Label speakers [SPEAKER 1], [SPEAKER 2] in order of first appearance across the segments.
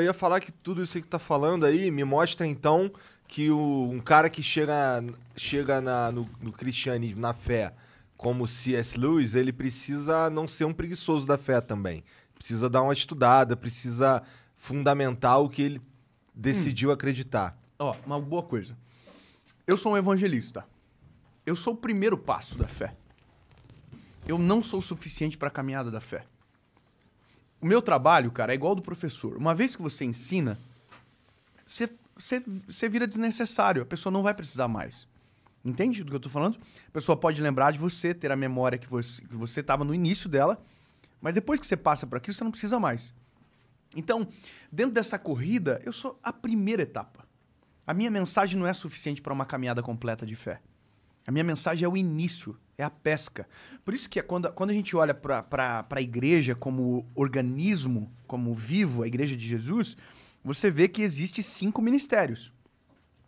[SPEAKER 1] Eu ia falar que tudo isso que tá falando aí me mostra então que o, um cara que chega, chega na, no, no cristianismo, na fé, como C.S. Lewis, ele precisa não ser um preguiçoso da fé também. Precisa dar uma estudada, precisa fundamentar o que ele decidiu acreditar.
[SPEAKER 2] Ó, uma boa coisa. Eu sou um evangelista. Eu sou o primeiro passo da fé. Eu não sou suficiente para a caminhada da fé. O meu trabalho, cara, é igual ao do professor. Uma vez que você ensina, você, você, você vira desnecessário. A pessoa não vai precisar mais. Entende do que eu tô falando? A pessoa pode lembrar de você, ter a memória que você que você estava no início dela, mas depois que você passa por aquilo, você não precisa mais. Então, dentro dessa corrida, eu sou a primeira etapa. A minha mensagem não é suficiente para uma caminhada completa de fé. A minha mensagem é o início, é a pesca. Por isso que é quando, quando a gente olha para a igreja como organismo, como vivo, a igreja de Jesus, você vê que existe cinco ministérios.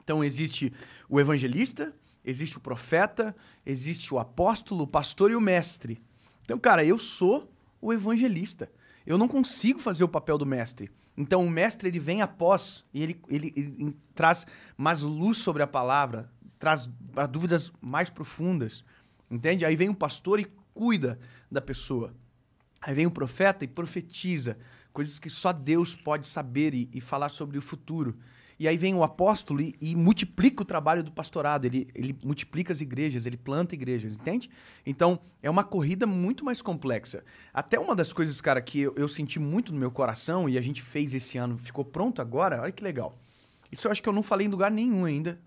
[SPEAKER 2] Então existe o evangelista, existe o profeta, existe o apóstolo, o pastor e o mestre. Então, cara, eu sou o evangelista. Eu não consigo fazer o papel do mestre. Então, o mestre ele vem após e ele, ele, ele traz mais luz sobre a palavra, traz dúvidas mais profundas, entende? Aí vem o pastor e cuida da pessoa. Aí vem o profeta e profetiza coisas que só Deus pode saber e, e falar sobre o futuro. E aí vem o apóstolo e, e, multiplica o trabalho do pastorado, ele, ele multiplica as igrejas, ele planta igrejas, entende? Então, é uma corrida muito mais complexa. Até uma das coisas, cara, que eu, eu senti muito no meu coração e a gente fez esse ano, ficou pronto agora, olha que legal. Isso eu acho que eu não falei em lugar nenhum ainda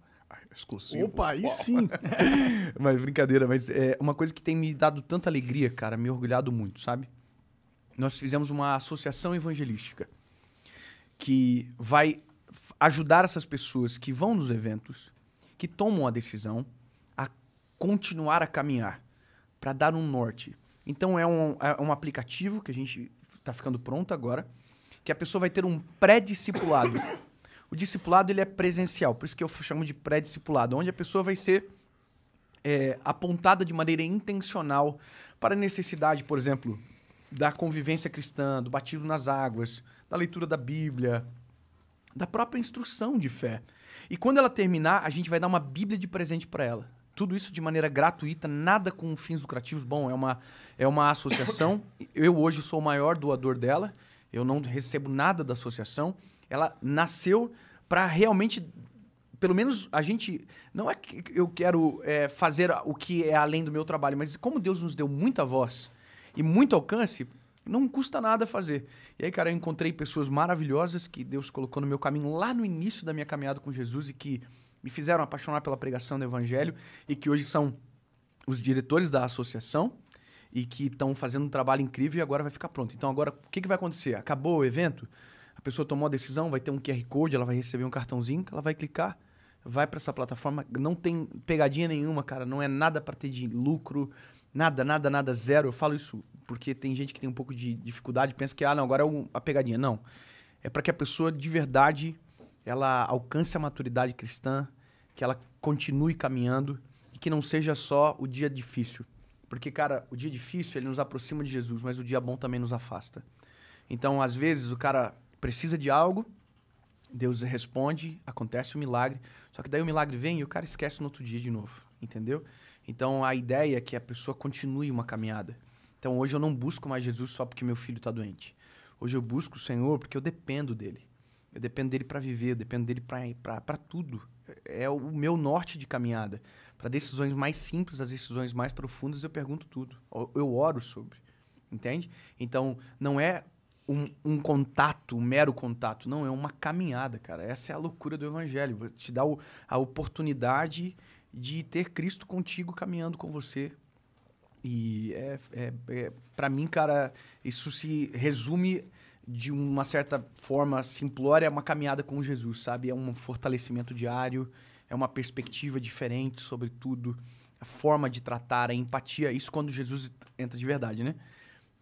[SPEAKER 2] exclusivo.
[SPEAKER 3] Opa, aí sim.
[SPEAKER 2] mas brincadeira, mas é uma coisa que tem me dado tanta alegria, cara, me orgulhado muito, sabe? Nós fizemos uma associação evangelística que vai ajudar essas pessoas que vão nos eventos, que tomam a decisão a continuar a caminhar para dar um norte. Então é um, é um aplicativo que a gente está ficando pronto agora, que a pessoa vai ter um pré-discipulado. O discipulado ele é presencial, por isso que eu chamo de pré-discipulado, onde a pessoa vai ser é, apontada de maneira intencional para a necessidade, por exemplo, da convivência cristã, do batismo nas águas, da leitura da Bíblia, da própria instrução de fé. E quando ela terminar, a gente vai dar uma Bíblia de presente para ela. Tudo isso de maneira gratuita, nada com fins lucrativos. Bom, é uma, é uma associação. Eu hoje sou o maior doador dela. Eu não recebo nada da associação ela nasceu para realmente pelo menos a gente. Não é que eu quero é, fazer o que é além do meu trabalho, mas como Deus nos deu muita voz e muito alcance, não custa nada fazer. E aí, cara, eu encontrei pessoas maravilhosas que Deus colocou no meu caminho lá no início da minha caminhada com Jesus e que me fizeram apaixonar pela pregação do Evangelho e que hoje são os diretores da associação e que estão fazendo um trabalho incrível e agora vai ficar pronto. Então, agora, o que, que vai acontecer? Acabou o evento? A pessoa tomou a decisão, vai ter um QR Code, ela vai receber um cartãozinho, ela vai clicar, vai para essa plataforma. Não tem pegadinha nenhuma, cara. Não é nada para ter de lucro, nada, nada, nada, zero. Eu falo isso porque tem gente que tem um pouco de dificuldade, pensa que, ah, não, agora é a pegadinha. Não. É para que a pessoa de verdade ela alcance a maturidade cristã, que ela continue caminhando e que não seja só o dia difícil. Porque, cara, o dia difícil ele nos aproxima de Jesus, mas o dia bom também nos afasta. Então, às vezes, o cara precisa de algo, Deus responde, acontece o milagre, só que daí o milagre vem e o cara esquece no outro dia de novo, entendeu? Então a ideia é que a pessoa continue uma caminhada. Então hoje eu não busco mais Jesus só porque meu filho está doente. Hoje eu busco o Senhor porque eu dependo dele. Eu dependo dele para viver, eu dependo dele para tudo. É o meu norte de caminhada. Para decisões mais simples, as decisões mais profundas, eu pergunto tudo. Eu oro sobre. Entende? Então, não é um, um, contato, um mero contato. Não, é uma caminhada, cara. Essa é a loucura do evangelho. Te dá o, a oportunidade de ter Cristo contigo caminhando com você. E é, é, é para mim, cara, isso se resume de uma certa forma simplória uma caminhada com Jesus, sabe? É um fortalecimento diário, é uma perspectiva diferente sobre tudo, a forma de tratar, a empatia. Isso quando Jesus entra de verdade, né?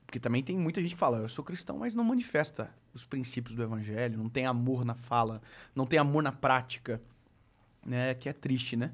[SPEAKER 2] Porque também tem muita gente que fala, eu sou cristão, mas não manifesta os princípios do evangelho, não tem amor na fala, não tem amor na prática, né? Que é triste, né?